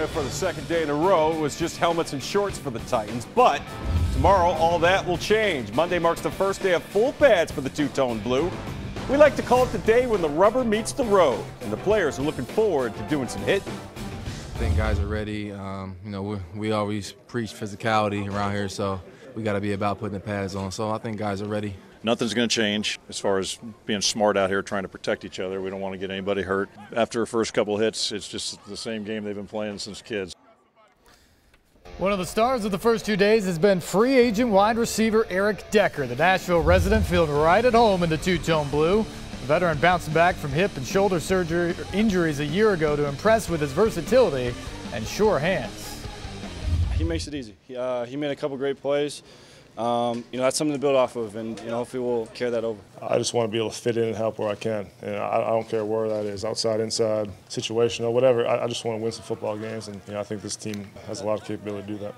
And for the second day in a row, it was just helmets and shorts for the Titans. But tomorrow, all that will change. Monday marks the first day of full pads for the two-tone blue. We like to call it the day when the rubber meets the road, and the players are looking forward to doing some hitting. I think guys are ready. Um, you know, we, we always preach physicality around here, so we got to be about putting the pads on. So I think guys are ready. Nothing's going to change as far as being smart out here trying to protect each other. We don't want to get anybody hurt. After the first couple hits, it's just the same game they've been playing since kids. One of the stars of the first two days has been free agent wide receiver Eric Decker. The Nashville resident feeling right at home in the two-tone blue. The veteran bouncing back from hip and shoulder surgery injuries a year ago to impress with his versatility and sure hands. He makes it easy. He, uh, he made a couple great plays. Um, you know, that's something to build off of, and you know, hopefully we'll carry that over. I just want to be able to fit in and help where I can. And I, I don't care where that is, outside, inside, situational, whatever. I, I just want to win some football games, and you know, I think this team has a lot of capability to do that.